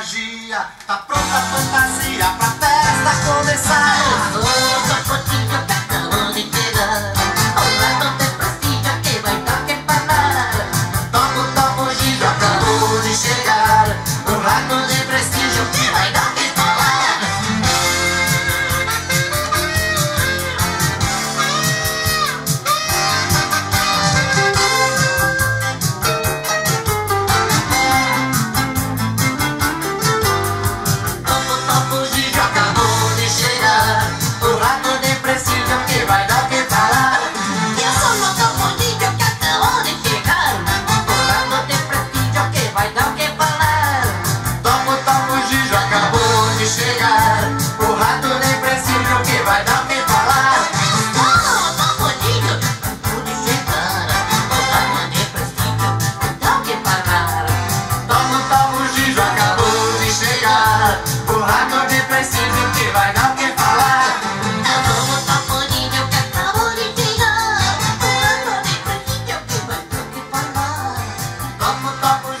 magia, tá pronta a fantasia pra festa começar. Vai dar o que falar. Tomo, tomo, Gijo acabou de chegar. O rato nem precisa o que vai dar o que falar. Tomo, tomo, Gijo acabou de chegar. O rato nem precisa o que falar. Tomo, tomo, Gijo acabou de chegar. O rato nem precisa o que vai não quer falar. Topo, topo,